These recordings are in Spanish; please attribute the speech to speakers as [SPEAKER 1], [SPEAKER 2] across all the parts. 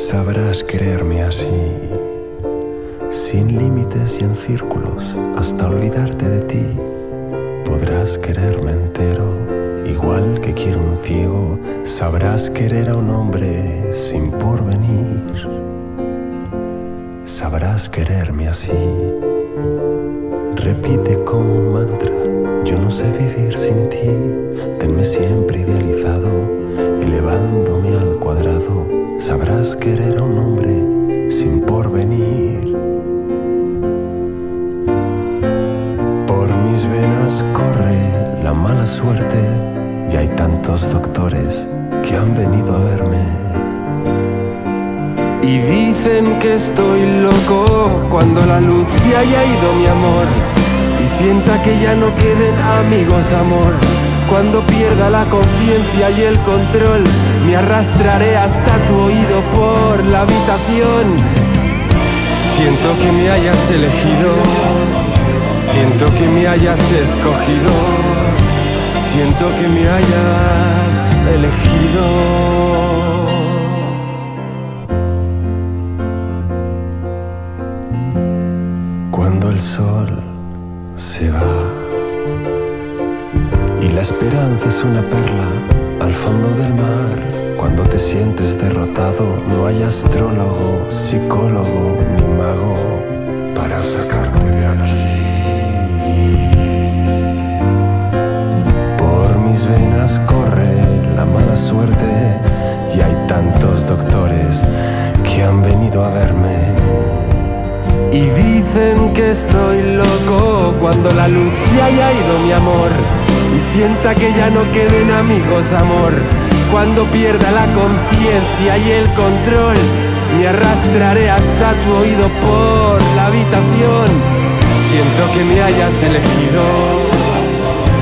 [SPEAKER 1] sabrás quererme así, sin límites y en círculos, hasta olvidarte de ti. Podrás quererme entero, igual que quiero un ciego, sabrás querer a un hombre sin porvenir. Sabrás quererme así. Repite como un mantra, yo no sé vivir sin ti, tenme siempre idealizado, cuadrado, sabrás querer a un hombre sin porvenir. Por mis venas corre la mala suerte y hay tantos doctores que han venido a verme. Y dicen que estoy loco cuando la luz se haya ido mi amor y sienta que ya no queden amigos amor. Cuando pierda la conciencia y el control, me arrastraré hasta tu oído por la habitación. Siento que me hayas elegido, siento que me hayas escogido, siento que me hayas elegido. Cuando el sol se va y la esperanza es una perla al fondo del mar. Sientes derrotado, no hay astrólogo, psicólogo ni mago para sacarte de aquí. Por mis venas corre la mala suerte y hay tantos doctores que han venido a verme. Y dicen que estoy loco cuando la luz se haya ido mi amor y sienta que ya no queden amigos amor. Cuando pierda la conciencia y el control, me arrastraré hasta tu oído por la habitación. Siento que me hayas elegido,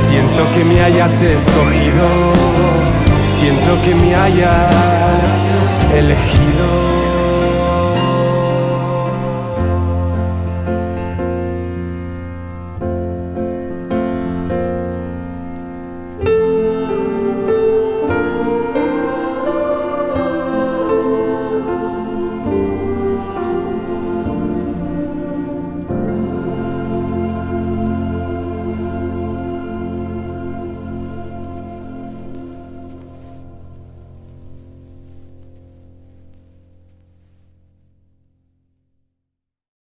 [SPEAKER 1] siento que me hayas escogido, siento que me hayas elegido.